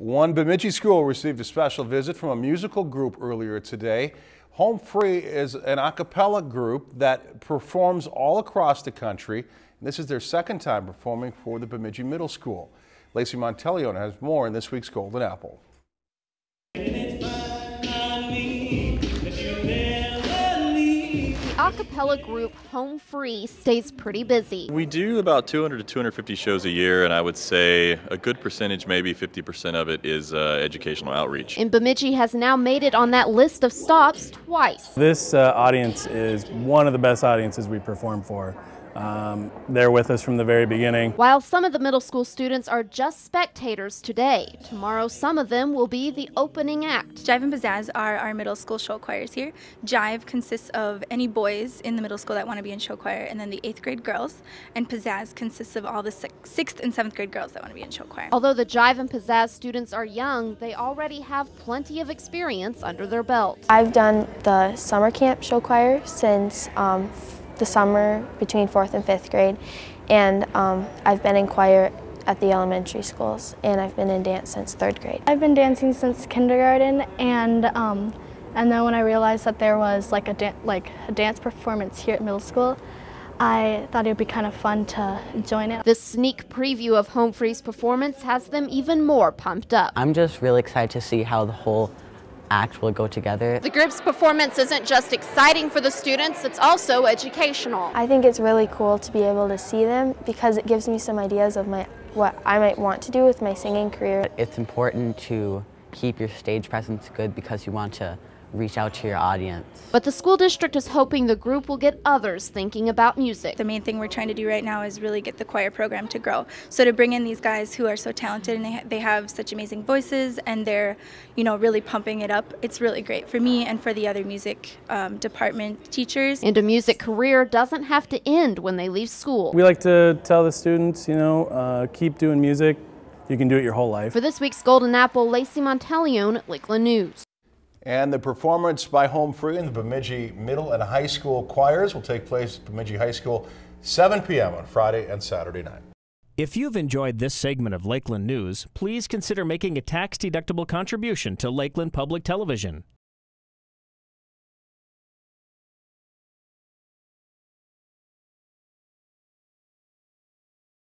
One Bemidji school received a special visit from a musical group earlier today. Home Free is an a cappella group that performs all across the country. This is their second time performing for the Bemidji Middle School. Lacey Monteleone has more in this week's Golden Apple. A cappella group Home Free stays pretty busy. We do about 200 to 250 shows a year, and I would say a good percentage, maybe 50% of it, is uh, educational outreach. And Bemidji has now made it on that list of stops twice. This uh, audience is one of the best audiences we perform for. Um, they're with us from the very beginning. While some of the middle school students are just spectators today, tomorrow some of them will be the opening act. Jive and Pizzazz are our middle school show choirs here. Jive consists of any boys in the middle school that want to be in show choir, and then the eighth grade girls. And Pizzazz consists of all the sixth and seventh grade girls that want to be in show choir. Although the Jive and Pizzazz students are young, they already have plenty of experience under their belt. I've done the summer camp show choir since um, the summer between fourth and fifth grade, and um, I've been in choir at the elementary schools, and I've been in dance since third grade. I've been dancing since kindergarten, and um, and then when I realized that there was like a like a dance performance here at middle school, I thought it would be kind of fun to join it. The sneak preview of Home Free's performance has them even more pumped up. I'm just really excited to see how the whole act will go together. The group's performance isn't just exciting for the students, it's also educational. I think it's really cool to be able to see them because it gives me some ideas of my what I might want to do with my singing career. It's important to keep your stage presence good because you want to reach out to your audience. But the school district is hoping the group will get others thinking about music. The main thing we're trying to do right now is really get the choir program to grow. So to bring in these guys who are so talented and they, ha they have such amazing voices and they're, you know, really pumping it up, it's really great for me and for the other music um, department teachers. And a music career doesn't have to end when they leave school. We like to tell the students, you know, uh, keep doing music. You can do it your whole life. For this week's Golden Apple, Lacey Monteleone, Lakeland News. And the performance by Home Free and the Bemidji Middle and High School choirs will take place at Bemidji High School 7 p.m. on Friday and Saturday night. If you've enjoyed this segment of Lakeland News, please consider making a tax-deductible contribution to Lakeland Public Television.